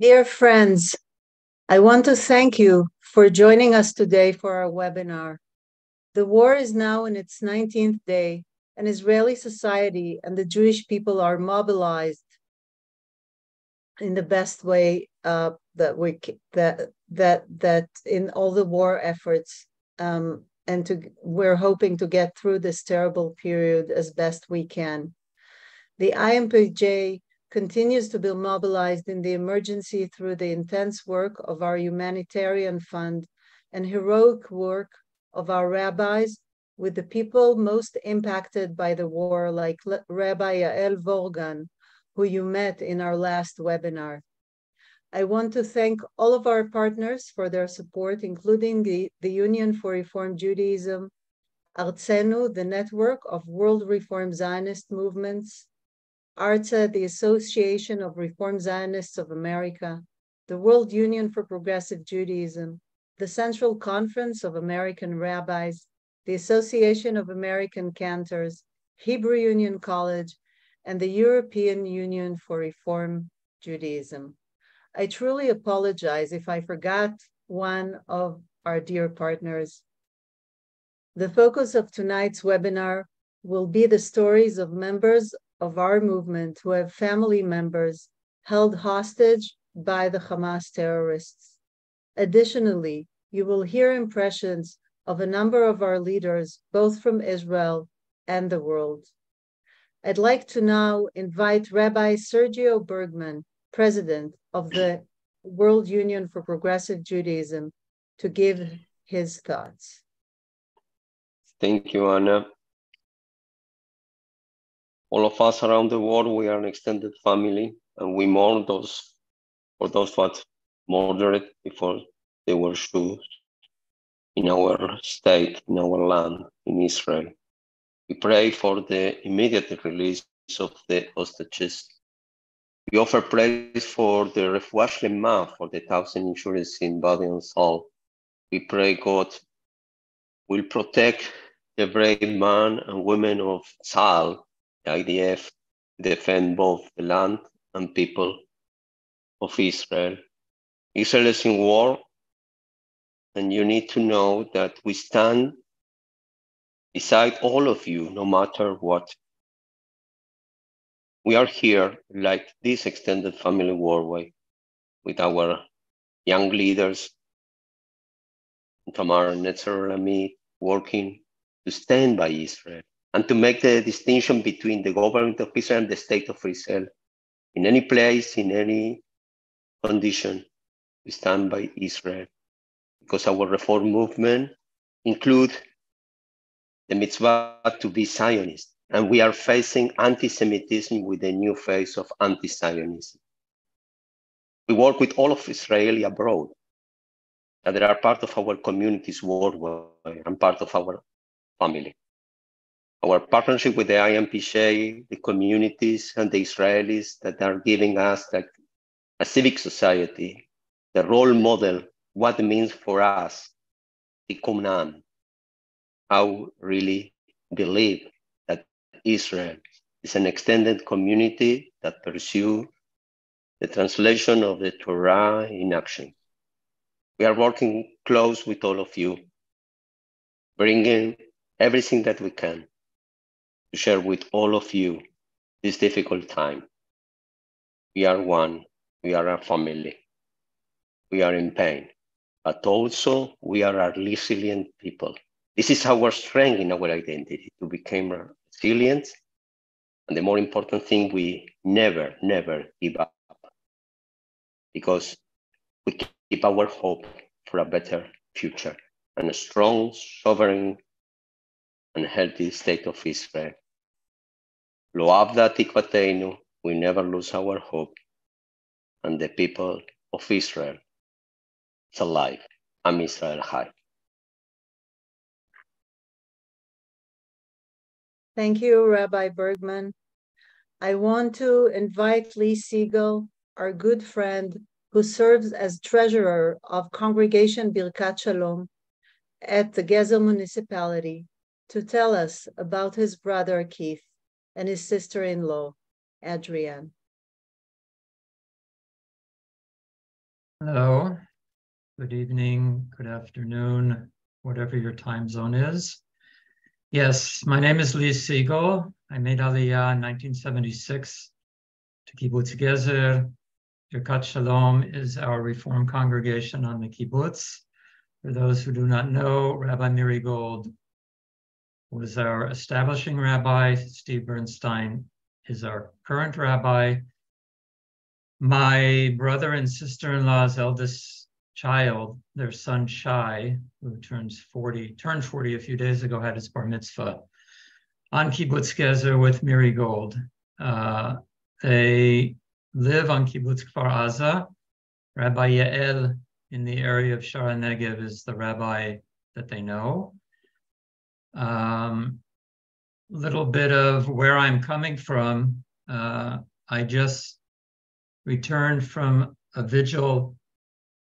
Dear friends, I want to thank you for joining us today for our webinar. The war is now in its 19th day, and Israeli society and the Jewish people are mobilized in the best way uh, that we that that that in all the war efforts um, and to we're hoping to get through this terrible period as best we can. The IMPJ continues to be mobilized in the emergency through the intense work of our humanitarian fund and heroic work of our rabbis with the people most impacted by the war, like Rabbi Yael Vurgan, who you met in our last webinar. I want to thank all of our partners for their support, including the, the Union for Reform Judaism, Arzenu, the network of World Reform Zionist movements, ARTZA, the Association of Reform Zionists of America, the World Union for Progressive Judaism, the Central Conference of American Rabbis, the Association of American Cantors, Hebrew Union College, and the European Union for Reform Judaism. I truly apologize if I forgot one of our dear partners. The focus of tonight's webinar will be the stories of members of our movement who have family members held hostage by the Hamas terrorists. Additionally, you will hear impressions of a number of our leaders, both from Israel and the world. I'd like to now invite Rabbi Sergio Bergman, president of the World Union for Progressive Judaism, to give his thoughts. Thank you, Anna all of us around the world, we are an extended family, and we mourn those for those what murdered before they were shot in our state, in our land, in Israel. We pray for the immediate release of the hostages. We offer praise for the refuah shlema, for the thousand injuries in body and soul. We pray God will protect the brave man and women of the IDF defend both the land and people of Israel. Israel is in war, and you need to know that we stand beside all of you, no matter what. We are here like this extended family worldwide with our young leaders, Tamar Netzer and me, working to stand by Israel and to make the distinction between the government of Israel and the state of Israel. In any place, in any condition, we stand by Israel because our reform movement includes the mitzvah to be Zionist, and we are facing anti-Semitism with a new phase of anti-Zionism. We work with all of Israeli abroad, and they are part of our communities worldwide and part of our family. Our partnership with the IMPJ, the communities, and the Israelis that are giving us a civic society, the role model, what it means for us, the Kumnan, how really believe that Israel is an extended community that pursue the translation of the Torah in action. We are working close with all of you, bringing everything that we can to share with all of you this difficult time. We are one, we are a family, we are in pain, but also we are a resilient people. This is our strength in our identity to become resilient. And the more important thing, we never, never give up because we keep our hope for a better future and a strong, sovereign, and healthy state of Israel. Loavda tikvateinu, we never lose our hope, and the people of Israel is alive. Am Israel Chai. Thank you, Rabbi Bergman. I want to invite Lee Siegel, our good friend, who serves as treasurer of Congregation Birkat Shalom at the Gezer municipality, to tell us about his brother Keith and his sister in law, Adrienne. Hello, good evening, good afternoon, whatever your time zone is. Yes, my name is Lee Siegel. I made Aliyah in 1976 to Kibbutz Gezer. Shalom is our Reform congregation on the kibbutz. For those who do not know, Rabbi Miri Gold was our establishing rabbi. Steve Bernstein is our current rabbi. My brother and sister-in-law's eldest child, their son Shai, who turns 40, turned 40 a few days ago, had his bar mitzvah on Kibbutz Gezer with Miri Gold. Uh, they live on Kibbutz Kfar Aza. Rabbi Yael in the area of Shaar Ha Negev is the rabbi that they know. Um, little bit of where I'm coming from. Uh, I just returned from a vigil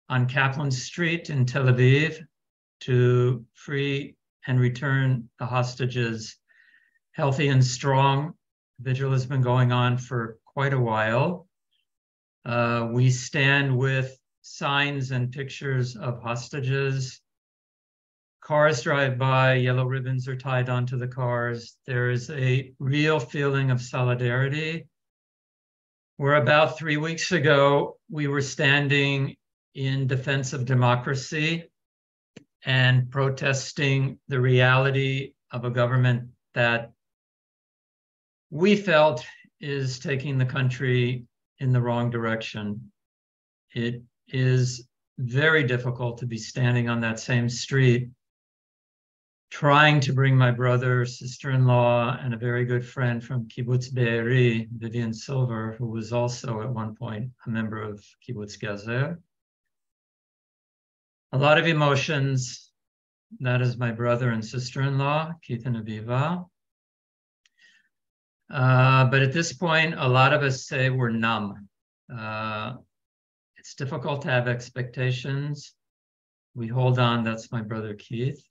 on Kaplan Street in Tel Aviv to free and return the hostages healthy and strong. Vigil has been going on for quite a while. Uh, we stand with signs and pictures of hostages. Cars drive by, yellow ribbons are tied onto the cars. There is a real feeling of solidarity where about three weeks ago, we were standing in defense of democracy and protesting the reality of a government that we felt is taking the country in the wrong direction. It is very difficult to be standing on that same street trying to bring my brother, sister-in-law, and a very good friend from Kibbutz Be'eri, Vivian Silver, who was also at one point a member of Kibbutz Gezer. A lot of emotions. That is my brother and sister-in-law, Keith and Aviva. Uh, but at this point, a lot of us say we're numb. Uh, it's difficult to have expectations. We hold on. That's my brother Keith.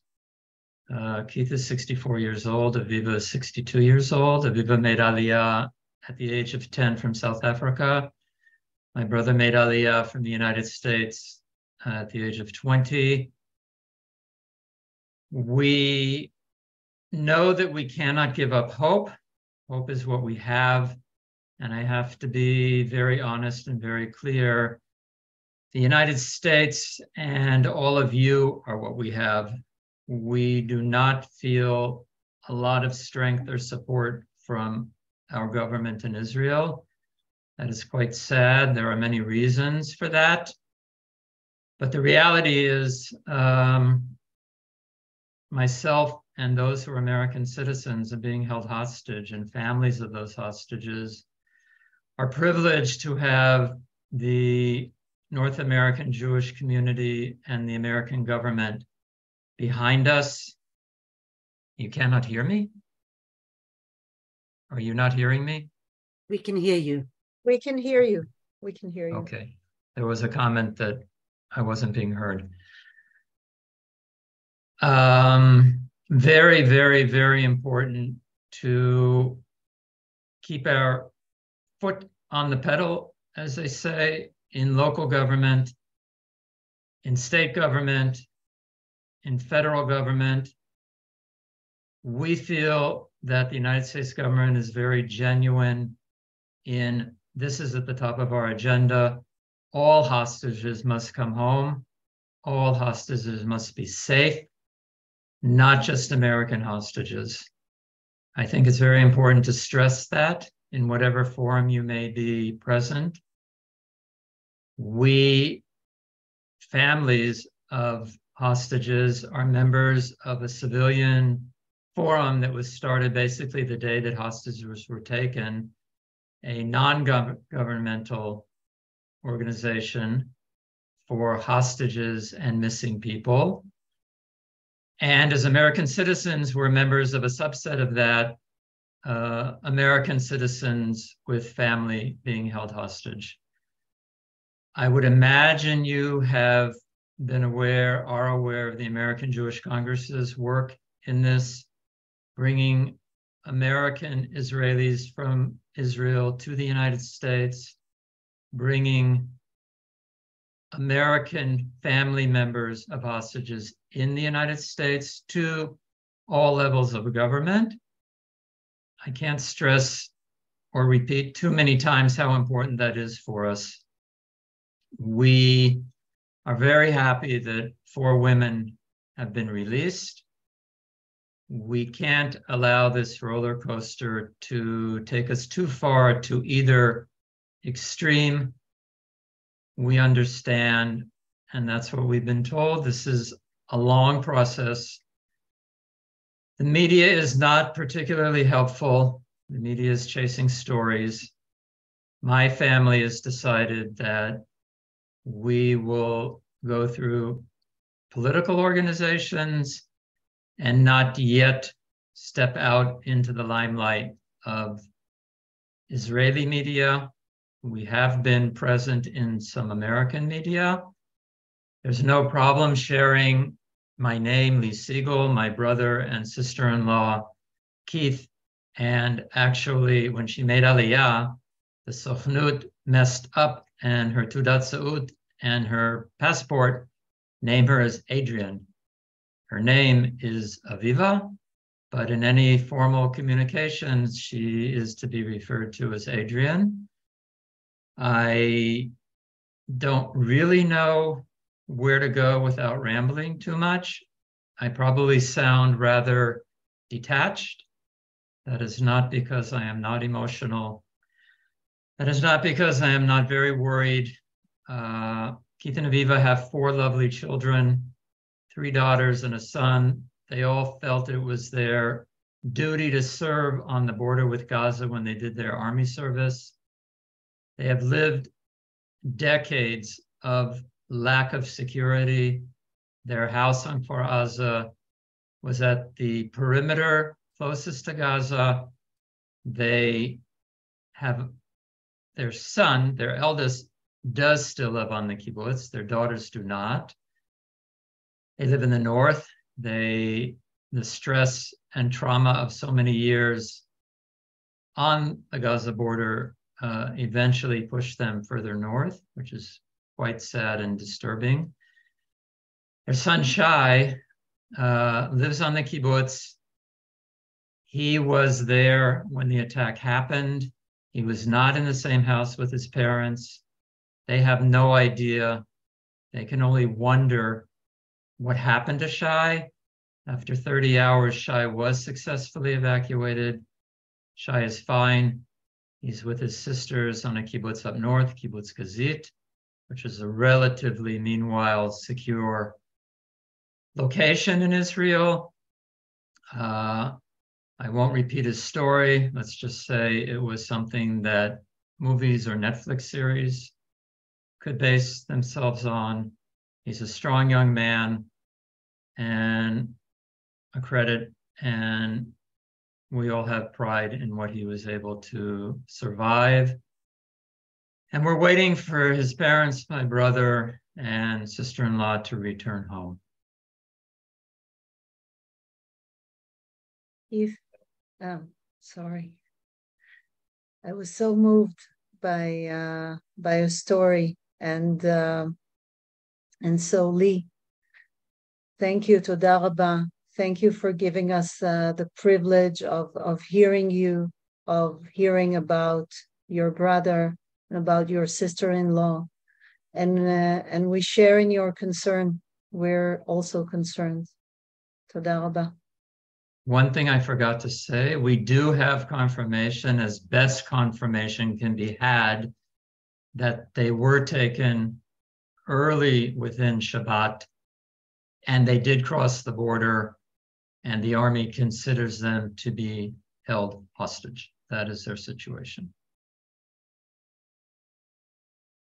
Uh, Keith is 64 years old. Aviva is 62 years old. Aviva made Aliyah at the age of 10 from South Africa. My brother made Aliyah from the United States at the age of 20. We know that we cannot give up hope. Hope is what we have. And I have to be very honest and very clear. The United States and all of you are what we have we do not feel a lot of strength or support from our government in Israel. That is quite sad. There are many reasons for that. But the reality is, um, myself and those who are American citizens are being held hostage, and families of those hostages are privileged to have the North American Jewish community and the American government behind us. You cannot hear me? Are you not hearing me? We can hear you. We can hear you. We can hear you. Okay. There was a comment that I wasn't being heard. Um, very, very, very important to keep our foot on the pedal, as they say, in local government, in state government, in federal government, we feel that the United States government is very genuine in this is at the top of our agenda. All hostages must come home. All hostages must be safe, not just American hostages. I think it's very important to stress that in whatever forum you may be present. We, families of hostages are members of a civilian forum that was started basically the day that hostages were taken, a non governmental organization for hostages and missing people. And as American citizens, we're members of a subset of that, uh, American citizens with family being held hostage. I would imagine you have been aware, are aware of the American Jewish Congress's work in this, bringing American Israelis from Israel to the United States, bringing American family members of hostages in the United States to all levels of government. I can't stress or repeat too many times how important that is for us. We are very happy that four women have been released. We can't allow this roller coaster to take us too far to either extreme. We understand, and that's what we've been told. This is a long process. The media is not particularly helpful. The media is chasing stories. My family has decided that we will go through political organizations and not yet step out into the limelight of Israeli media. We have been present in some American media. There's no problem sharing my name, Lee Siegel, my brother and sister in law, Keith. And actually, when she made Aliyah, the Sochnut messed up and her Teudat Zehut and her passport name her as Adrienne. Her name is Aviva, but in any formal communications, she is to be referred to as Adrienne. I don't really know where to go without rambling too much. I probably sound rather detached. That is not because I am not emotional. That is not because I am not very worried. Uh, Keith and Aviva have four lovely children, three daughters and a son. They all felt it was their duty to serve on the border with Gaza when they did their army service. They have lived decades of lack of security. Their house on Kfar was at the perimeter closest to Gaza. They have their son, their eldest, does still live on the kibbutz. Their daughters do not. They live in the north. They the stress and trauma of so many years on the Gaza border uh, eventually pushed them further north, which is quite sad and disturbing. Their son Shai uh, lives on the kibbutz. He was there when the attack happened. He was not in the same house with his parents. They have no idea. They can only wonder what happened to Shai. After 30 hours, Shai was successfully evacuated. Shai is fine. He's with his sisters on a kibbutz up north, kibbutz Gazit which is a relatively, meanwhile, secure location in Israel. Uh, I won't repeat his story. Let's just say it was something that movies or Netflix series could base themselves on. He's a strong young man and a credit, and we all have pride in what he was able to survive and we're waiting for his parents, my brother and sister in law, to return home. If, um, sorry, I was so moved by uh, by a story, and uh, and so Lee, thank you Toda Rabba. Thank you for giving us uh, the privilege of of hearing you, of hearing about your brother, and about your sister-in-law, and uh, and we share in your concern. We're also concerned. Toda One thing I forgot to say, we do have confirmation, as best confirmation can be had, that they were taken early within Shabbat, and they did cross the border, and the army considers them to be held hostage. That is their situation.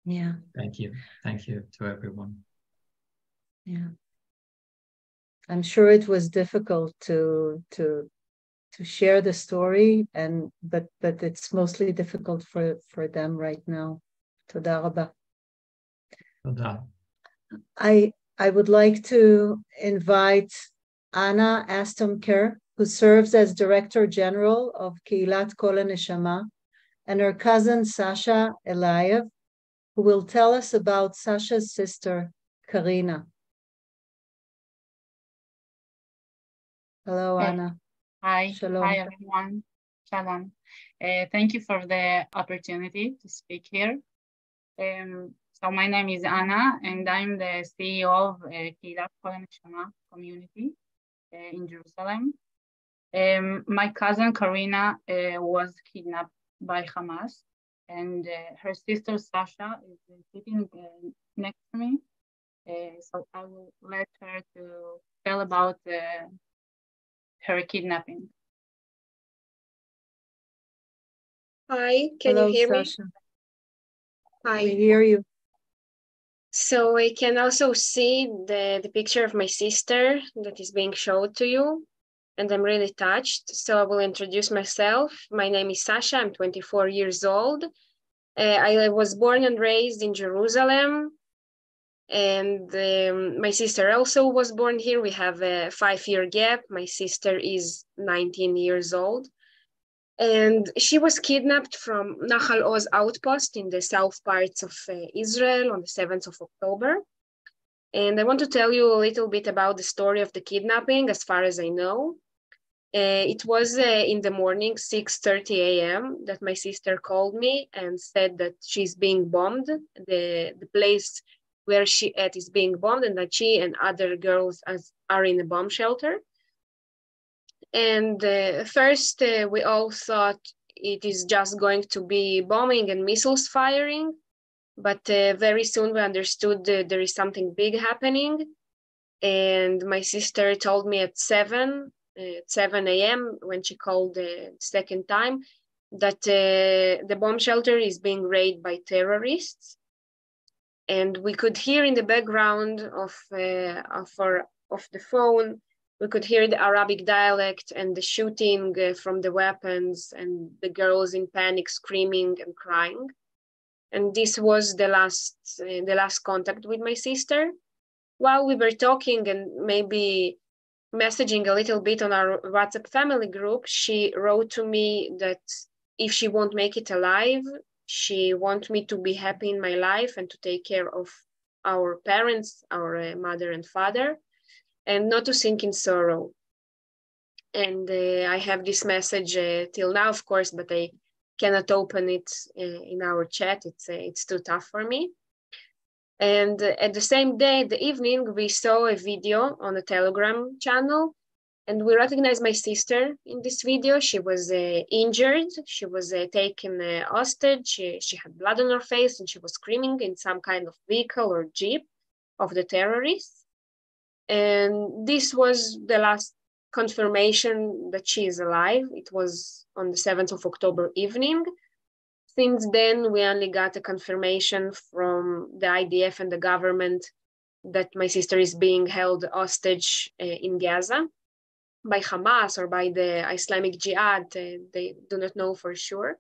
Yeah. Thank you. Thank you to everyone. Yeah. I'm sure it was difficult to to to share the story and but but it's mostly difficult for for them right now. Toda rabba. Toda. I I would like to invite Anna Astomker, who serves as Director General of Kehilat Kol Neshama, and her cousin Sasha Ariev, who will tell us about Sasha's sister, Karina. Hello, Anna. Hi. Shalom. Hi, everyone. Shalom. Uh, thank you for the opportunity to speak here. Um, so my name is Anna, and I'm the CEO of uh, Kehilat Neshama community uh, in Jerusalem. Um, my cousin Karina uh, was kidnapped by Hamas, and uh, her sister Sasha is sitting uh, next to me. Uh, so I will let her to tell about uh, her kidnapping. Hi, can Hello, you hear Sasha. me? Hi. hear you. So I can also see the, the picture of my sister that is being showed to you, and I'm really touched. So I will introduce myself. My name is Sasha. I'm 24 years old. Uh, I was born and raised in Jerusalem, and um, my sister also was born here. We have a five-year gap. My sister is 19 years old. And she was kidnapped from Nahal Oz outpost in the south parts of uh, Israel on the 7th of October. And I want to tell you a little bit about the story of the kidnapping, as far as I know. Uh, it was uh, in the morning, 6.30 a.m., that my sister called me and said that she's being bombed. The, the place where she at is being bombed and that she and other girls as, are in a bomb shelter. And uh, first, uh, we all thought it is just going to be bombing and missiles firing. But uh, very soon we understood that there is something big happening. And my sister told me at 7, at 7 a.m., when she called the second time, that uh, the bomb shelter is being raided by terrorists. And we could hear in the background of, uh, of, our, of the phone we could hear the Arabic dialect and the shooting uh, from the weapons and the girls in panic screaming and crying. And this was the last, uh, the last contact with my sister. While we were talking and maybe messaging a little bit on our WhatsApp family group, she wrote to me that if she won't make it alive, she want me to be happy in my life and to take care of our parents, our uh, mother and father and not to sink in sorrow. And uh, I have this message uh, till now, of course, but I cannot open it uh, in our chat. It's it's too tough for me. And at the same day, the evening, we saw a video on a Telegram channel, and we recognized my sister in this video. She was uh, injured. She was uh, taken uh, hostage. She, she had blood on her face, and she was screaming in some kind of vehicle or jeep of the terrorists. And this was the last confirmation that she is alive. It was on the 7th of October evening. Since then, we only got a confirmation from the IDF and the government that my sister is being held hostage uh, in Gaza by Hamas or by the Islamic Jihad. Uh, they do not know for sure.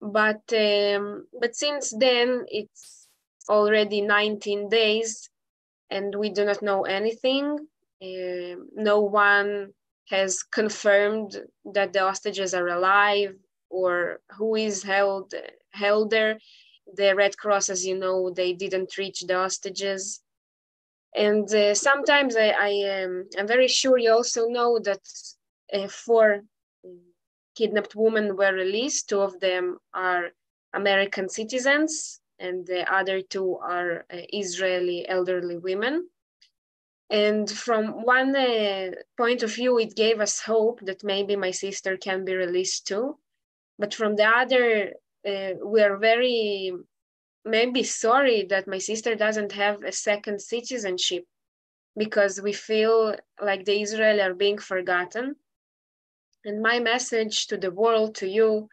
But, um, but since then, it's already 19 days and we do not know anything. Uh, no one has confirmed that the hostages are alive or who is held held there. The Red Cross, as you know, they didn't reach the hostages. And uh, sometimes I, I am I'm very sure you also know that uh, four kidnapped women were released. Two of them are American citizens, and the other two are uh, Israeli elderly women. And from one uh, point of view, it gave us hope that maybe my sister can be released too. But from the other, uh, we are very maybe sorry that my sister doesn't have a second citizenship because we feel like the Israel are being forgotten. And my message to the world, to you,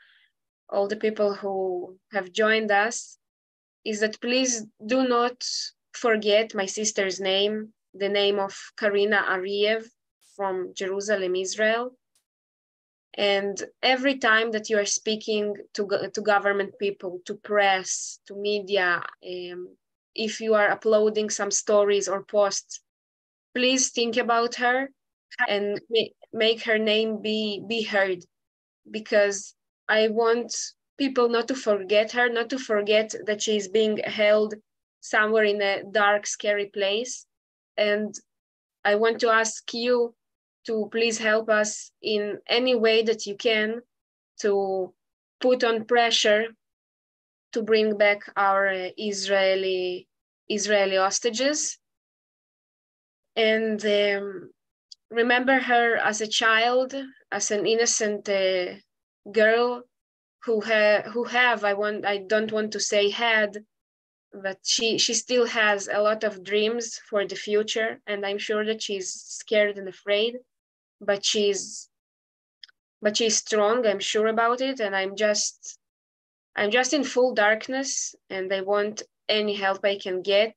all the people who have joined us, is that please do not forget my sister's name, the name of Karina Ariev from Jerusalem, Israel. And every time that you are speaking to, to government people, to press, to media, um, if you are uploading some stories or posts, please think about her and make her name be, be heard because I want people not to forget her, not to forget that she is being held somewhere in a dark, scary place. And I want to ask you to please help us in any way that you can to put on pressure to bring back our Israeli Israeli hostages. And um, remember her as a child, as an innocent uh, girl who ha- who have I want I don't want to say had, but she she still has a lot of dreams for the future, and I'm sure that she's scared and afraid, but she's but she's strong. I'm sure about it, and I'm just I'm just in full darkness, and I want any help I can get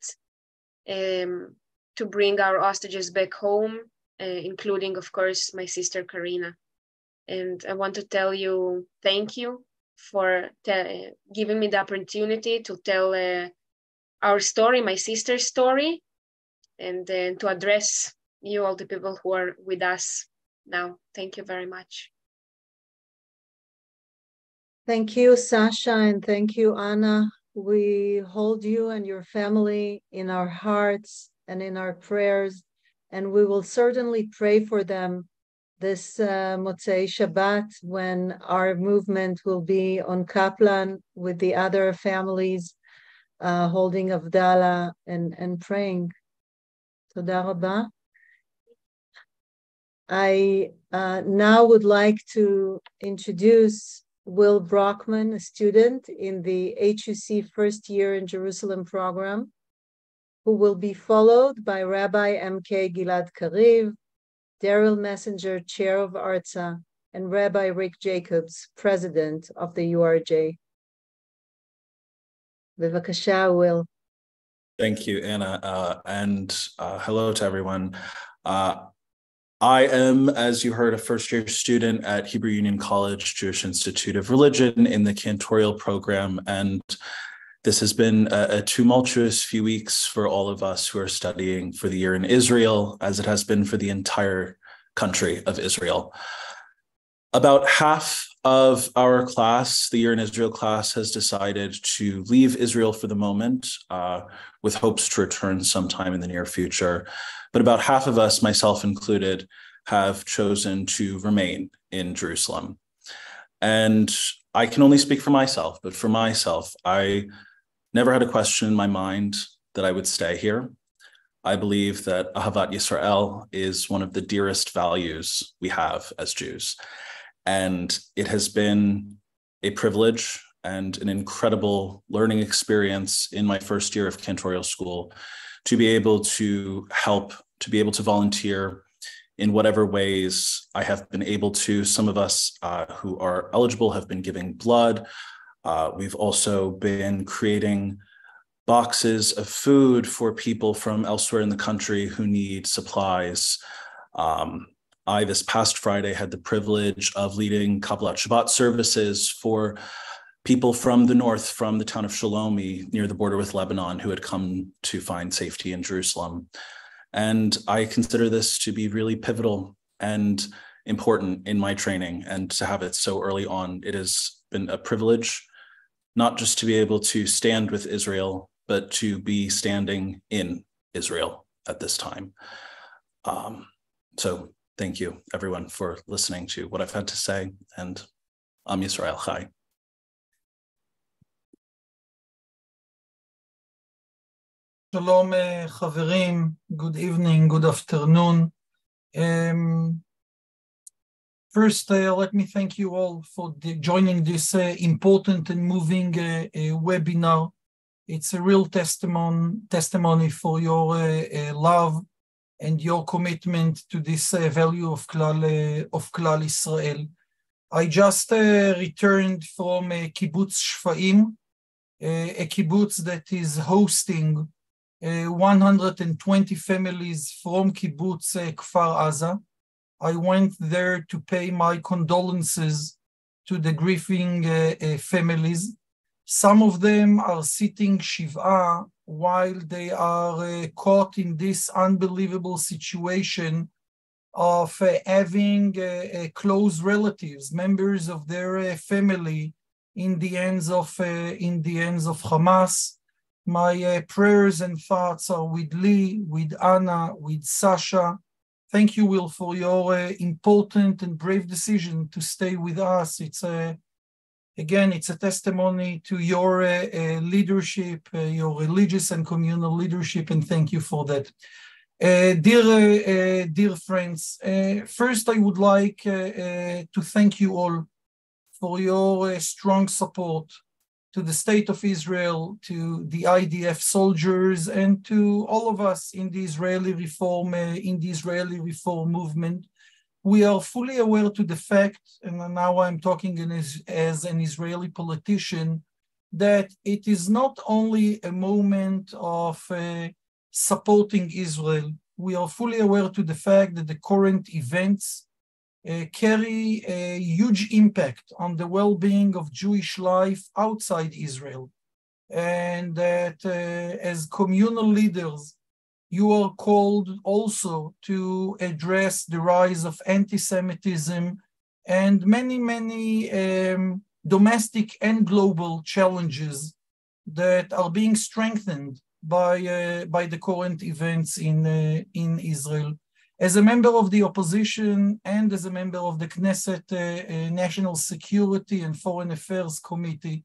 um, to bring our hostages back home, uh, including, of course, my sister Karina. And I want to tell you thank you for te- giving me the opportunity to tell uh, our story, my sister's story, and then to address you, all the people who are with us now. Thank you very much. Thank you, Sasha, and thank you, Anna. We hold you and your family in our hearts and in our prayers, and we will certainly pray for them this uh, Motzei Shabbat when our movement will be on Kaplan with the other families uh, holding Havdalah and, and praying. Toda Rabba. I uh, now would like to introduce Will Brockman, a student in the HUC first year in Jerusalem program, who will be followed by Rabbi M.K. Gilad Kariv, Daryl Messinger, Chair of ARTZA, and Rabbi Rick Jacobs, President of the URJ. Bevakasha, Will. Thank you, Anna, uh, and uh, hello to everyone. Uh, I am, as you heard, a first year student at Hebrew Union College Jewish Institute of Religion in the cantorial program. And this has been a, a, tumultuous few weeks for all of us who are studying for the year in Israel, as it has been for the entire country of Israel. About half of our class, the Year in Israel class, has decided to leave Israel for the moment uh, with hopes to return sometime in the near future. But about half of us, myself included, have chosen to remain in Jerusalem. And I can only speak for myself, but for myself, I never had a question in my mind that I would stay here. I believe that Ahavat Yisrael is one of the dearest values we have as Jews. And it has been a privilege and an incredible learning experience in my first year of cantorial school to be able to help, to be able to volunteer in whatever ways I have been able to. Some of us uh, who are eligible have been giving blood. Uh, we've also been creating boxes of food for people from elsewhere in the country who need supplies. Um, I, this past Friday, had the privilege of leading Kabbalat Shabbat services for people from the north, from the town of Shlomi near the border with Lebanon, who had come to find safety in Jerusalem. And I consider this to be really pivotal and important in my training. And to have it so early on, it has been a privilege, not just to be able to stand with Israel, but to be standing in Israel at this time. Um, so thank you, everyone, for listening to what I've had to say. And Am Yisrael Chai. Shalom, חברים. Good evening, good afternoon. Um, first, uh, let me thank you all for joining this uh, important and moving uh, uh webinar. It's a real testimony, testimony for your uh, uh, love and your commitment to this uh, value of Klal, uh, of Klal Israel. I just uh, returned from uh, Kibbutz Shefayim, a kibbutz that is hosting 120 families from Kibbutz Kfar Aza. I went there to pay my condolences to the grieving families. Some of them are sitting Shiva while they are uh, caught in this unbelievable situation of uh, having uh, uh close relatives, members of their uh, family in the hands of uh, in the hands of Hamas. My uh, prayers and thoughts are with Lee, with Anna, with Sasha. Thank you, Will, for your uh, important and brave decision to stay with us. It's a again, it's a testimony to your uh, uh, leadership, uh, your religious and communal leadership, and thank you for that. Uh, dear, dear friends, first I would like to thank you all for your strong support to the state of Israel, to the IDF soldiers, and to all of us in the Israeli reform in the Israeli reform movement we are fully aware to the fact, and now I'm talking as, as an Israeli politician, that it is not only a moment of uh, supporting Israel. We are fully aware to the fact that the current events uh, carry a huge impact on the well-being of Jewish life outside Israel. And that uh, as communal leaders, you are called also to address the rise of anti-Semitism and many, many um, domestic and global challenges that are being strengthened by, uh, by the current events in, uh, in Israel. As a member of the opposition and as a member of the Knesset uh, uh National Security and Foreign Affairs Committee,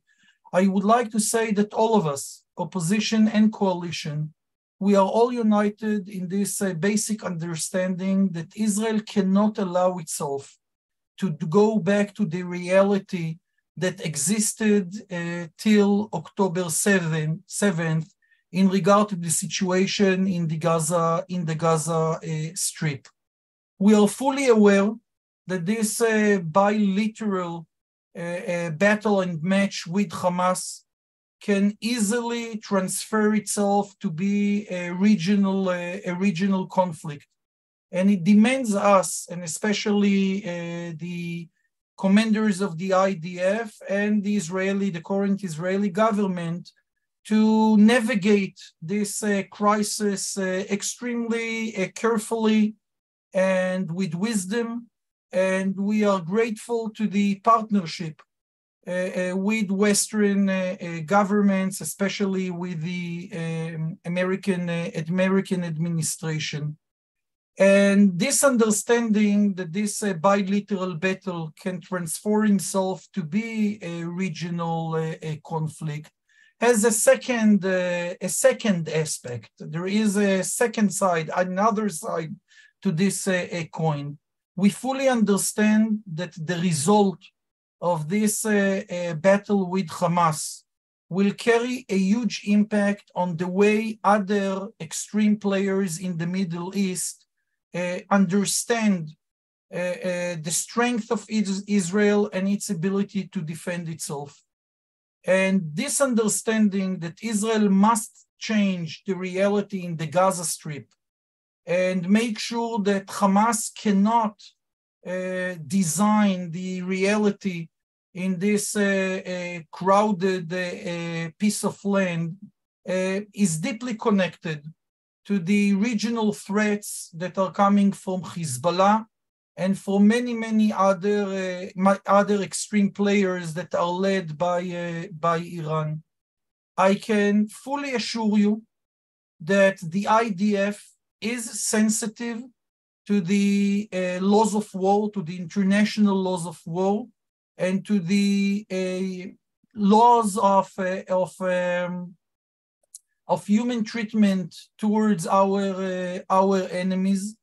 I would like to say that all of us, opposition and coalition, we are all united in this uh, basic understanding that Israel cannot allow itself to go back to the reality that existed uh, till October 7, 7th in regard to the situation in the Gaza, in the Gaza uh, Strip. We are fully aware that this uh, bilateral uh, battle and match with Hamas can easily transfer itself to be a regional, a regional conflict. And it demands us, and especially uh, the commanders of the IDF and the Israeli, the current Israeli government, to navigate this uh, crisis uh, extremely uh, carefully and with wisdom. And we are grateful to the partnership uh, uh, with Western uh, governments, especially with the um, American, American administration. And this understanding that this uh, bilateral battle can transform itself to be a regional uh, conflict has a second, uh, a second aspect. There is a second side, another side to this coin. We fully understand that the result of this uh, uh, battle with Hamas will carry a huge impact on the way other extreme players in the Middle East uh, understand uh, uh, the strength of Israel and its ability to defend itself. And this understanding that Israel must change the reality in the Gaza Strip and make sure that Hamas cannot uh, design the reality in this uh, uh, crowded uh, piece of land is deeply connected to the regional threats that are coming from Hezbollah and for many, many other, other extreme players that are led by, by Iran. I can fully assure you that the IDF is sensitive to the uh, laws of war, to the international laws of war, and to the uh, laws of, uh, of, um, of human treatment towards our, uh, our enemies.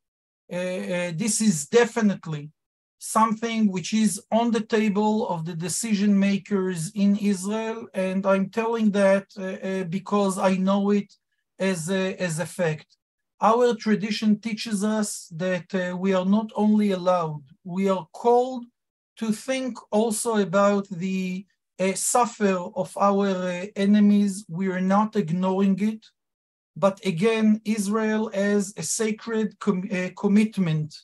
Uh, uh, this is definitely something which is on the table of the decision makers in Israel. And I'm telling that uh, because I know it as a, as a fact our tradition teaches us that uh, we are not only allowed, we are called to think also about the uh, suffer of our uh, enemies. We are not ignoring it. But again, Israel has a sacred com uh, commitment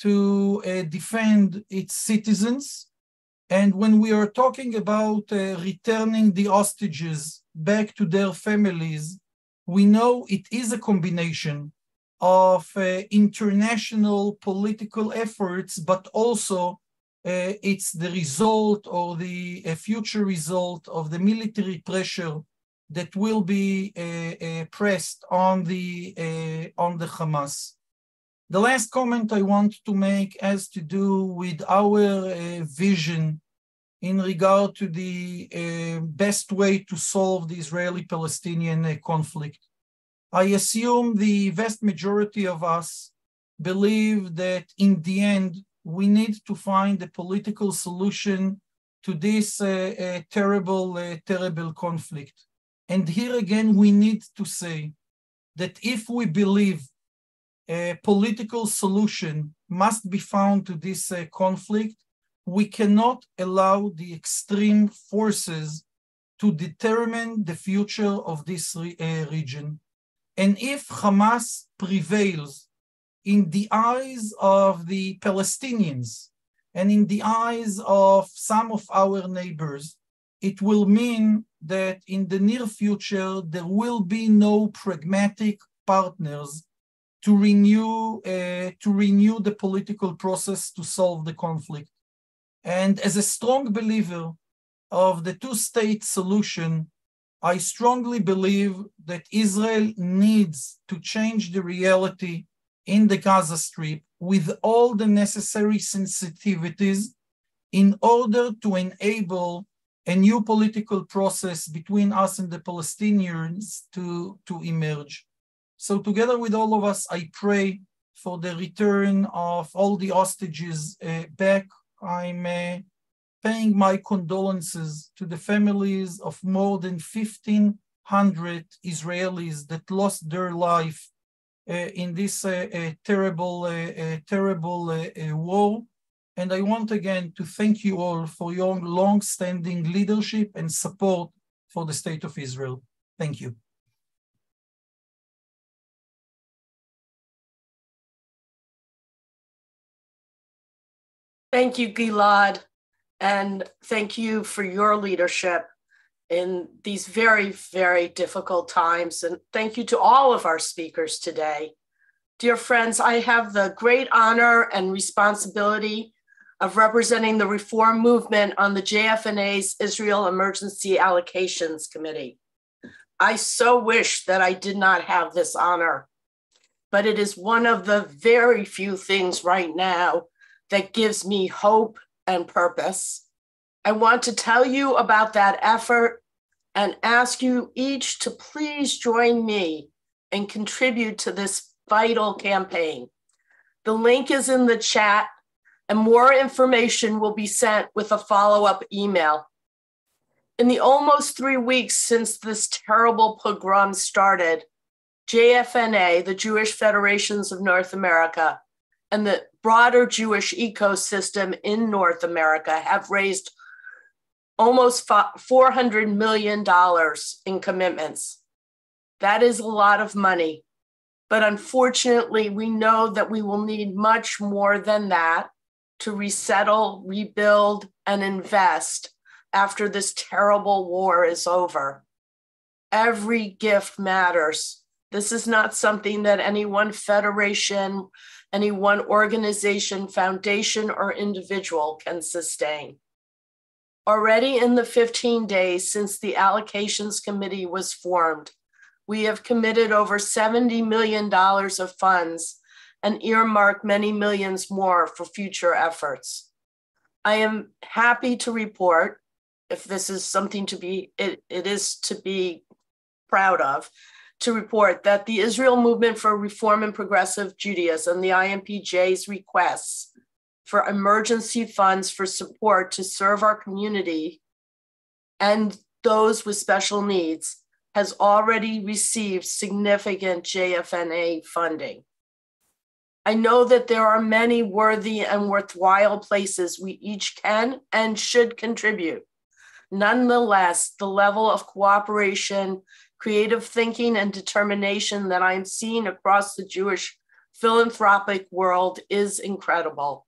to uh, defend its citizens. And when we are talking about uh, returning the hostages back to their families, we know it is a combination of uh, international political efforts, but also uh, it's the result or the future result of the military pressure that will be uh, uh pressed on the uh, on the Hamas. The last comment I want to make has to do with our uh, vision in regard to the best way to solve the Israeli-Palestinian conflict. I assume the vast majority of us believe that in the end, we need to find a political solution to this uh, uh, terrible, uh, terrible conflict. And here again, we need to say that if we believe a political solution must be found to this uh, conflict, we cannot allow the extreme forces to determine the future of this re uh, region. And if Hamas prevails in the eyes of the Palestinians and in the eyes of some of our neighbors, it will mean that in the near future there will be no pragmatic partners to renew uh, to renew the political process to solve the conflict. And as a strong believer of the two-state solution, I strongly believe that Israel needs to change the reality in the Gaza Strip with all the necessary sensitivities in order to enable a new political process between us and the Palestinians to, to emerge. So together with all of us, I pray for the return of all the hostages uh, back. I'm uh, paying my condolences to the families of more than 1,500 Israelis that lost their life uh, in this uh, uh, terrible, terrible war. And I want again to thank you all for your long-standing leadership and support for the state of Israel. Thank you. Thank you, Gilad, and thank you for your leadership in these very, very difficult times. And thank you to all of our speakers today. Dear friends, I have the great honor and responsibility of representing the reform movement on the JFNA's Israel Emergency Allocations Committee. I so wish that I did not have this honor, but it is one of the very few things right now that gives me hope and purpose. I want to tell you about that effort and ask you each to please join me and contribute to this vital campaign. The link is in the chat, and more information will be sent with a follow up email. In the almost three weeks since this terrible pogrom started, JFNA, the Jewish Federations of North America, and the broader Jewish ecosystem in North America have raised almost $400 million in commitments. That is a lot of money. But unfortunately, we know that we will need much more than that to resettle, rebuild, and invest after this terrible war is over. Every gift matters. This is not something that any one federation, any one organization, foundation, or individual can sustain. Already in the 15 days since the allocations committee was formed, we have committed over $70 million of funds and earmark many millions more for future efforts. I am happy to report, if this is something to be, it, it is to be proud of, to report that the Israel Movement for Reform and Progressive Judaism, the IMPJ's requests for emergency funds for support to serve our community and those with special needs has already received significant JFNA funding. I know that there are many worthy and worthwhile places we each can and should contribute. Nonetheless, the level of cooperation, creative thinking, and determination that I'm seeing across the Jewish philanthropic world is incredible.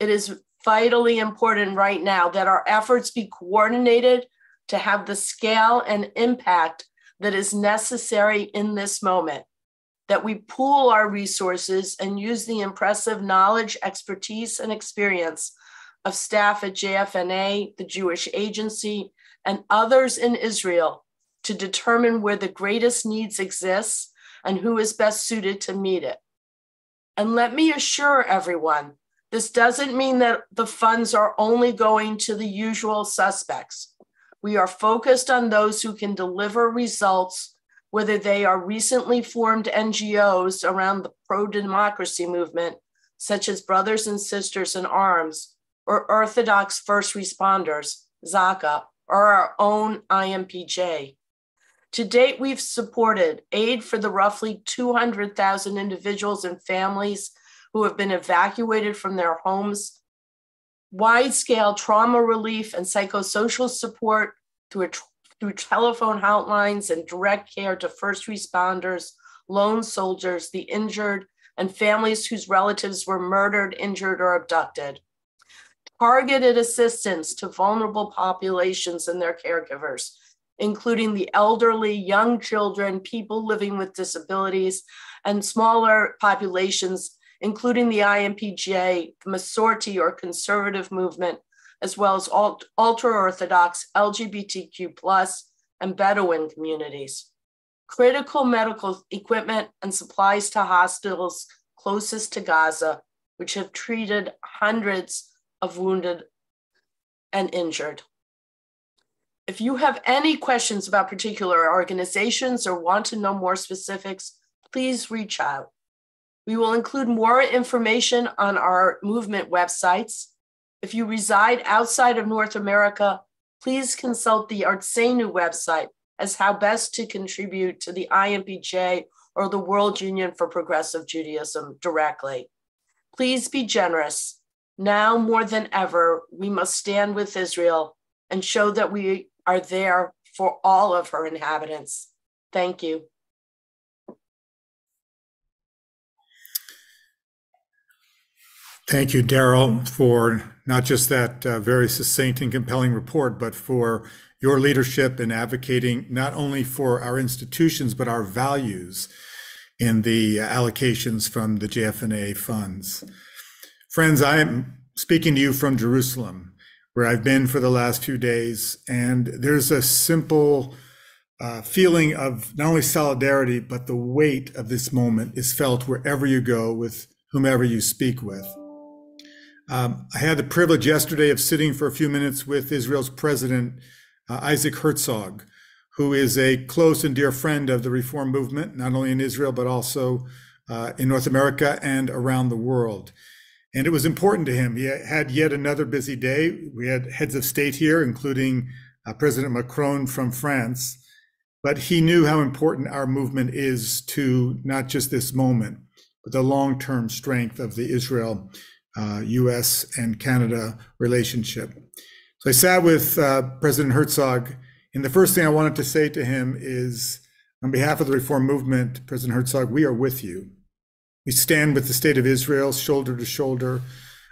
It is vitally important right now that our efforts be coordinated to have the scale and impact that is necessary in this moment, that we pool our resources and use the impressive knowledge, expertise, and experience of staff at JFNA, the Jewish Agency, and others in Israel to determine where the greatest needs exist and who is best suited to meet it. And let me assure everyone, this doesn't mean that the funds are only going to the usual suspects. We are focused on those who can deliver results, whether they are recently formed NGOs around the pro democracy movement, such as Brothers and Sisters in Arms, or Orthodox first responders, Zaka, or our own IMPJ. To date, we've supported aid for the roughly 200,000 individuals and families who have been evacuated from their homes, wide scale trauma relief and psychosocial support through, through telephone hotlines and direct care to first responders, lone soldiers, the injured, and families whose relatives were murdered, injured, or abducted. Targeted assistance to vulnerable populations and their caregivers including the elderly, young children, people living with disabilities, and smaller populations, including the IMPJ, the Masorti or conservative movement, as well as ultra Orthodox, LGBTQ, and Bedouin communities. Critical medical equipment and supplies to hospitals closest to Gaza, which have treated hundreds of wounded and injured. If you have any questions about particular organizations or want to know more specifics, please reach out. We will include more information on our movement websites. If you reside outside of North America, please consult the Arzenu website as how best to contribute to the IMPJ or the World Union for Progressive Judaism directly. Please be generous. Now more than ever, we must stand with Israel and show that we are there for all of her inhabitants. Thank you. Thank you, Daryl, for not just that uh, very succinct and compelling report, but for your leadership in advocating not only for our institutions, but our values in the allocations from the JFNA funds. Friends, I am speaking to you from Jerusalem where I've been for the last few days. And there's a simple uh, feeling of not only solidarity, but the weight of this moment is felt wherever you go with whomever you speak with. Um, I had the privilege yesterday of sitting for a few minutes with Israel's president, uh, Isaac Herzog, who is a close and dear friend of the reform movement, not only in Israel, but also uh, in North America and around the world. And it was important to him. He had yet another busy day. We had heads of state here, including uh, President Macron from France. But he knew how important our movement is to not just this moment, but the long term strength of the Israel uh, US and Canada relationship. So I sat with uh, President Herzog, and the first thing I wanted to say to him is on behalf of the reform movement, President Herzog, we are with you. We stand with the state of Israel shoulder to shoulder.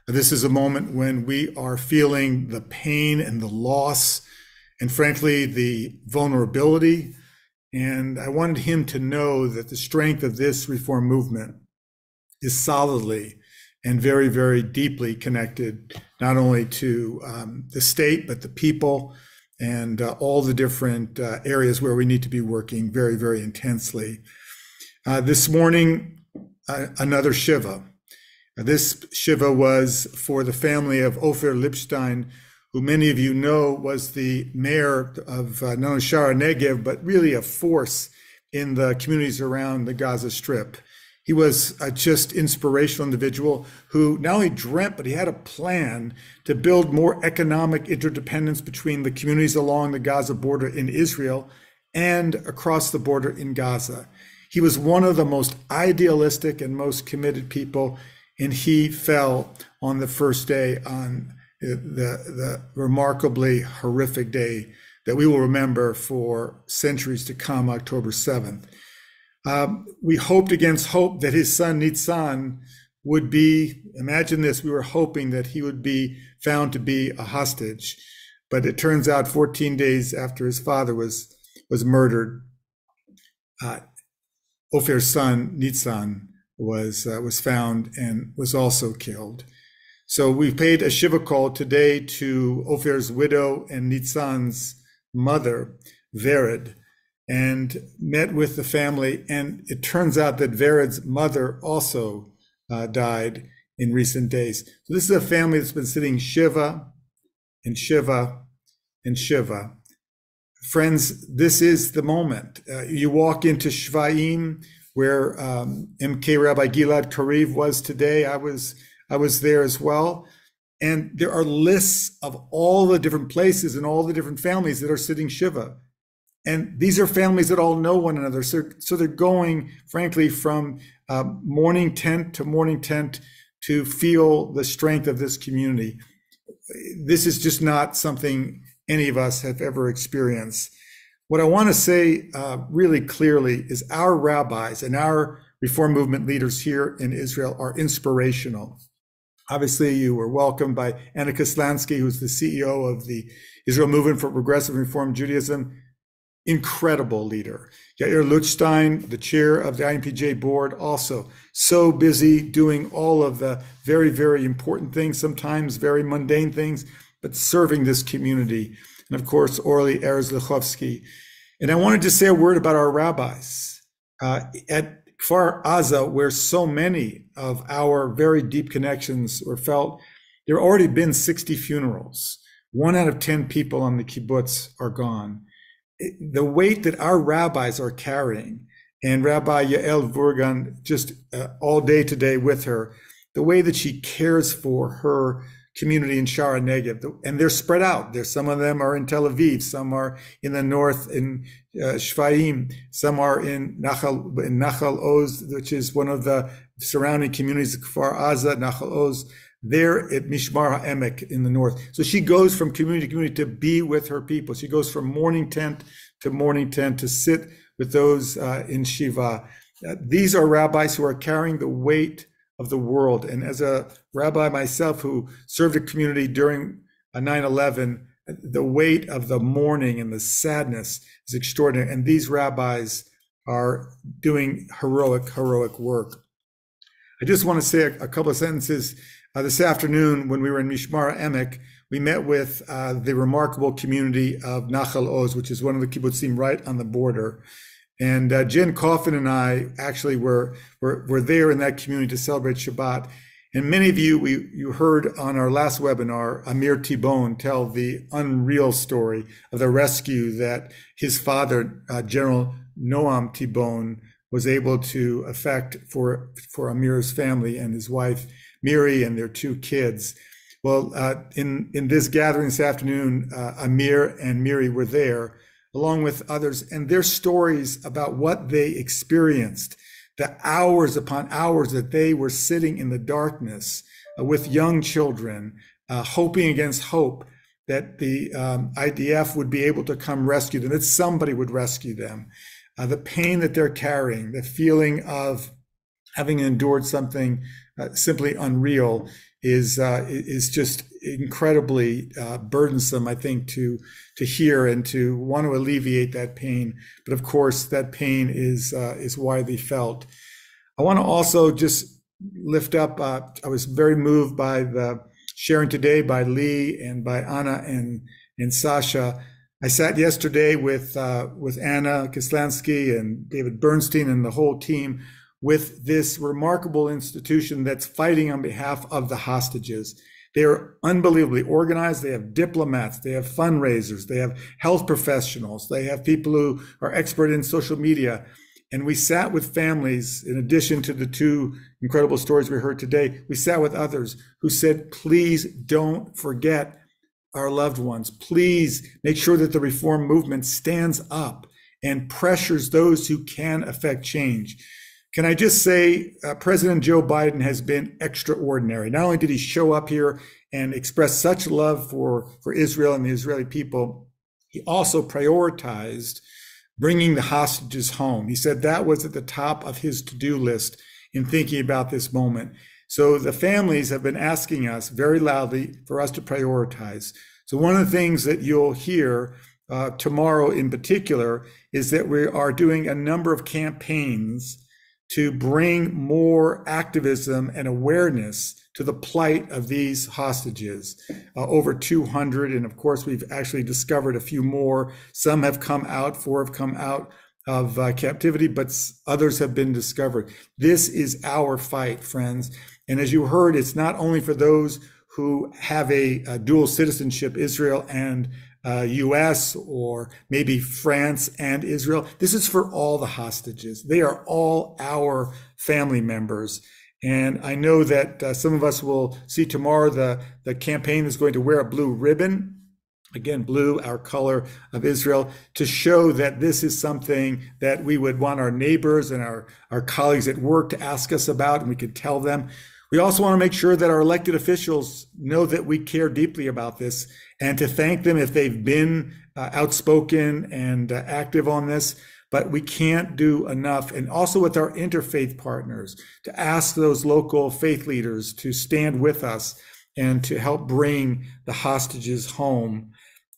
This is a moment when we are feeling the pain and the loss, and frankly, the vulnerability. And I wanted him to know that the strength of this reform movement is solidly and very, very deeply connected, not only to um, the state, but the people and uh, all the different uh, areas where we need to be working very, very intensely. Uh, this morning, another Shiva. This Shiva was for the family of Ofer Libstein, who many of you know was the mayor of uh, only Negev, but really a force in the communities around the Gaza Strip. He was a just inspirational individual who not only dreamt, but he had a plan to build more economic interdependence between the communities along the Gaza border in Israel and across the border in Gaza. He was one of the most idealistic and most committed people, and he fell on the first day on the, the remarkably horrific day that we will remember for centuries to come, October 7th. Um, we hoped against hope that his son Nitzan would be, imagine this, we were hoping that he would be found to be a hostage. But it turns out 14 days after his father was, was murdered, uh, Ofer's son Nitzan was uh, was found and was also killed. So we paid a Shiva call today to Ofer's widow and Nitzan's mother, Vered, and met with the family. And it turns out that Vered's mother also uh, died in recent days. So this is a family that's been sitting Shiva and Shiva and Shiva. Friends, this is the moment. Uh, you walk into Shefayim, where um, MK Rabbi Gilad Kariv was today. I was I was there as well. And there are lists of all the different places and all the different families that are sitting Shiva. And these are families that all know one another. So, so they're going, frankly, from uh, mourning tent to mourning tent to feel the strength of this community. This is just not something any of us have ever experienced. What I want to say uh, really clearly is our rabbis and our reform movement leaders here in Israel are inspirational. Obviously, you were welcomed by Anna Kislansky, who's the CEO of the Israel Movement for Progressive Reform Judaism. Incredible leader. Yair Lootsteen, the chair of the IMPJ board, also so busy doing all of the very, very important things, sometimes very mundane things, but serving this community. And of course, Orly Erez Lichovsky. And I wanted to say a word about our rabbis. Uh, at Kfar Aza, where so many of our very deep connections were felt, there have already been 60 funerals. One out of 10 people on the kibbutz are gone. The weight that our rabbis are carrying, and Rabbi Yael Vurgan, just uh, all day today with her, the way that she cares for her community in Shaar Ha Negev, and they're spread out. There's some of them are in Tel Aviv, some are in the north in uh, some are in Nachal in Nachal Oz, which is one of the surrounding communities of Kfar Aza, Nachal Oz. There at Mishmar HaEmek in the north. So she goes from community to community to be with her people. She goes from mourning tent to mourning tent to sit with those uh, in Shiva. Uh, these are rabbis who are carrying the weight of the world. And as a rabbi myself who served a community during a 9 11, the weight of the mourning and the sadness is extraordinary. And these rabbis are doing heroic, heroic work. I just want to say a, a couple of sentences. Uh, this afternoon, when we were in Mishmar Emek, we met with uh, the remarkable community of Nachal Oz, which is one of the kibbutzim right on the border. And uh, Jen Coffin and I actually were, were, were there in that community to celebrate Shabbat. And many of you, we, you heard on our last webinar, Amir Tibon tell the unreal story of the rescue that his father, uh, General Noam Tibon, was able to effect for, for Amir's family and his wife, Miri, and their two kids. Well, uh, in, in this gathering this afternoon, uh, Amir and Miri were there along with others, and their stories about what they experienced, the hours upon hours that they were sitting in the darkness uh, with young children, uh, hoping against hope that the um, IDF would be able to come rescue them, that somebody would rescue them. Uh, the pain that they're carrying, the feeling of having endured something uh, simply unreal is uh, is just incredibly uh, burdensome, I think, to to hear and to want to alleviate that pain. But of course, that pain is uh, is widely felt. I want to also just lift up. Uh, I was very moved by the sharing today by Lee and by Anna and and Sasha. I sat yesterday with with Anna Kislansky and David Bernstein and the whole team with this remarkable institution that's fighting on behalf of the hostages. They are unbelievably organized. They have diplomats, they have fundraisers, they have health professionals, they have people who are expert in social media. And we sat with families, in addition to the two incredible stories we heard today, we sat with others who said, please don't forget our loved ones. Please make sure that the reform movement stands up and pressures those who can affect change. Can I just say, uh, President Joe Biden has been extraordinary. Not only did he show up here and express such love for, for Israel and the Israeli people, he also prioritized bringing the hostages home. He said that was at the top of his to do list in thinking about this moment. So the families have been asking us very loudly for us to prioritize. So one of the things that you'll hear uh, tomorrow in particular is that we are doing a number of campaigns to bring more activism and awareness to the plight of these hostages. Uh, over 200, and of course, we've actually discovered a few more. Some have come out, four have come out of uh, captivity, but others have been discovered. This is our fight, friends. And as you heard, it's not only for those who have a, a dual citizenship, Israel and uh, US or maybe France and Israel. This is for all the hostages. They are all our family members. And I know that uh, some of us will see tomorrow the, the campaign is going to wear a blue ribbon. Again, blue, our color of Israel, to show that this is something that we would want our neighbors and our, our colleagues at work to ask us about, and we could tell them. We also want to make sure that our elected officials know that we care deeply about this and to thank them if they've been uh, outspoken and uh, active on this. But we can't do enough. And also with our interfaith partners to ask those local faith leaders to stand with us and to help bring the hostages home.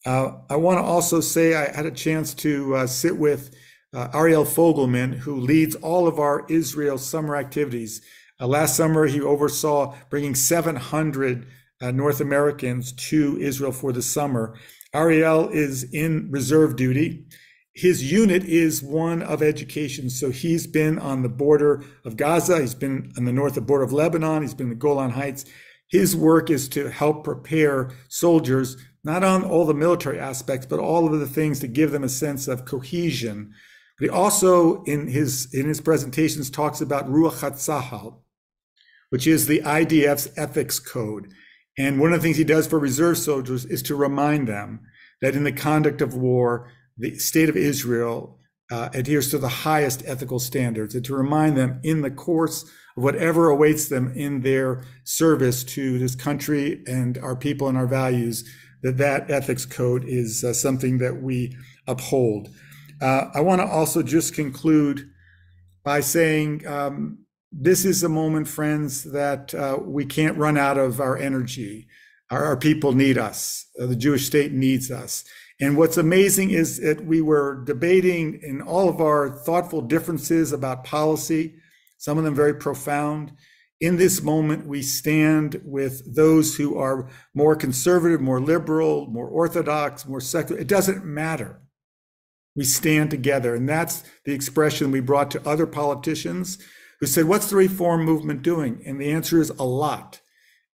Uh, I want to also say I had a chance to uh, sit with uh, Ariel Fogelman, who leads all of our Israel summer activities. Uh, last summer, he oversaw bringing 700 uh, North Americans to Israel for the summer. Ariel is in reserve duty. His unit is one of education. So he's been on the border of Gaza. He's been on the north of border of Lebanon. He's been in the Golan Heights. His work is to help prepare soldiers, not on all the military aspects, but all of the things to give them a sense of cohesion. But he also, in his in his presentations, talks about Ruach HaTzahal, which is the IDF's ethics code. And one of the things he does for reserve soldiers is to remind them that in the conduct of war, the state of Israel uh, adheres to the highest ethical standards, and to remind them in the course of whatever awaits them in their service to this country and our people and our values, that that ethics code is uh, something that we uphold. Uh, I want to also just conclude by saying um, this is a moment, friends, that uh, we can't run out of our energy. Our, our people need us. Uh, the Jewish state needs us. And what's amazing is that we were debating in all of our thoughtful differences about policy, some of them very profound. In this moment, we stand with those who are more conservative, more liberal, more orthodox, more secular. It doesn't matter. We stand together. And that's the expression we brought to other politicians who said, What's the reform movement doing? And the answer is a lot.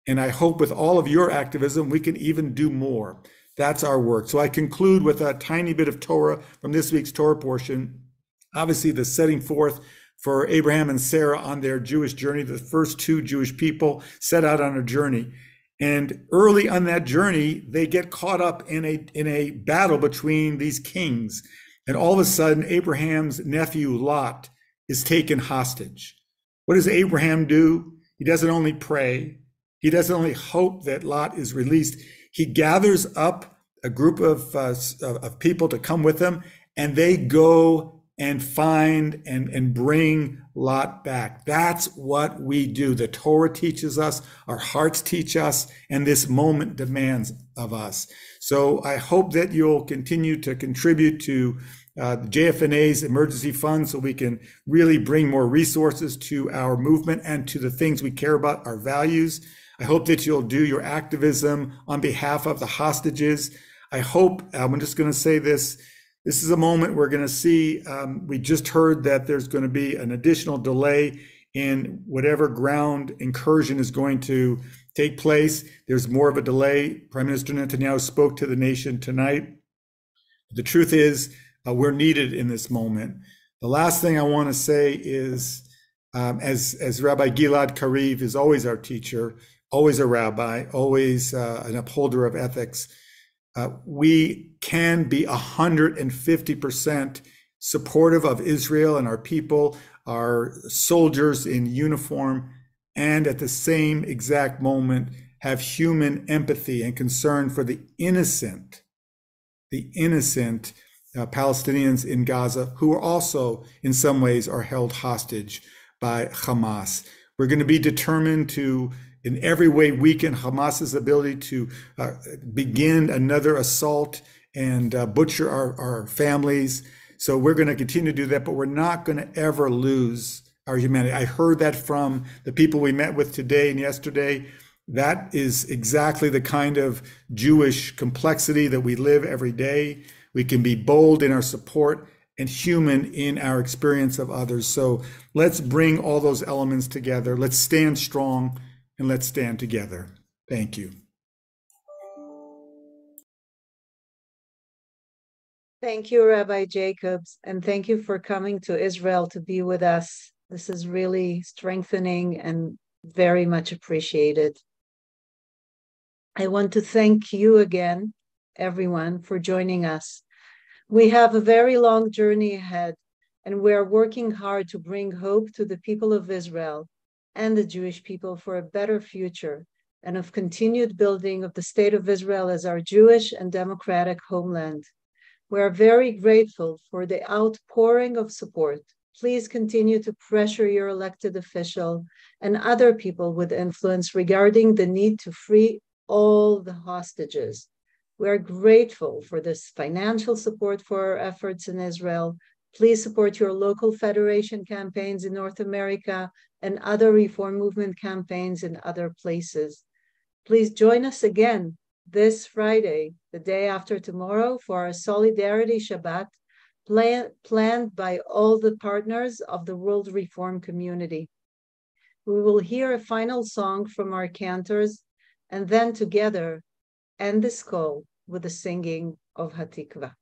And I hope with all of your activism, we can even do more. That's our work. So I conclude with a tiny bit of Torah from this week's Torah portion. Obviously, the setting forth for Abraham and Sarah on their Jewish journey, the first two Jewish people set out on a journey. And early on that journey, they get caught up in a, in a battle between these kings. And all of a sudden, Abraham's nephew Lot is taken hostage. What does Abraham do? He doesn't only pray, he doesn't only hope that Lot is released, he gathers up a group of, uh, of people to come with him, and they go and find and, and bring Lot back. That's what we do. The Torah teaches us, our hearts teach us, and this moment demands of us. So I hope that you'll continue to contribute to uh, the JFNA's emergency fund so we can really bring more resources to our movement and to the things we care about, our values. I hope that you'll do your activism on behalf of the hostages. I hope, I'm just going to say this, this is a moment we're going to see. Um, we just heard that there's going to be an additional delay in whatever ground incursion is going to take place. There's more of a delay. Prime Minister Netanyahu spoke to the nation tonight. The truth is, uh, we're needed in this moment. The last thing I want to say is, um, as as Rabbi Gilad Kariv is always our teacher, always a rabbi, always uh, an upholder of ethics. Uh, we can be 150% supportive of Israel and our people, our soldiers in uniform, and at the same exact moment have human empathy and concern for the innocent, the innocent uh, Palestinians in Gaza who are also, in some ways, are held hostage by Hamas. We're going to be determined to, in every way, weaken Hamas's ability to uh, begin another assault and uh, butcher our, our families. So we're going to continue to do that, but we're not going to ever lose our humanity. I heard that from the people we met with today and yesterday. That is exactly the kind of Jewish complexity that we live every day. We can be bold in our support and human in our experience of others. So let's bring all those elements together. Let's stand strong and let's stand together. Thank you. Thank you, Rabbi Jacobs, and thank you for coming to Israel to be with us. This is really strengthening and very much appreciated. I want to thank you again, everyone, for joining us. We have a very long journey ahead, and we are working hard to bring hope to the people of Israel and the Jewish people for a better future and of continued building of the state of Israel as our Jewish and democratic homeland. We are very grateful for the outpouring of support. Please continue to pressure your elected official and other people with influence regarding the need to free all the hostages. We are grateful for this financial support for our efforts in Israel. Please support your local federation campaigns in North America and other reform movement campaigns in other places. Please join us again this Friday, the day after tomorrow, for our Solidarity Shabbat plan, planned by all the partners of the World Reform Community. We will hear a final song from our cantors and then together end this call with the singing of Hatikva.